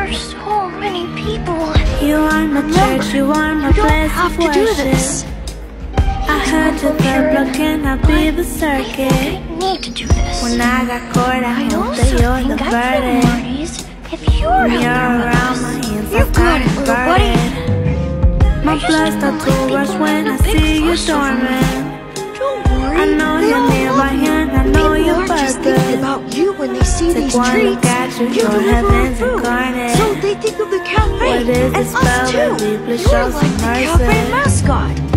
are so many people. You are my church, you are my you don't place have of do worship. this. I heard you the block and I be berserker. I need to do this. When I got caught, I I hope that you're the think I feel burden. If you're When you're around, my hands You're are good, buddy. My blood starts to rush when I see you fuss over me. dormant. Don't worry. I know you're all near love by you. hand, I know People you're aren't just thinking about you when they see these treats. you, you your deliver and us too. You're like the cafe mascot.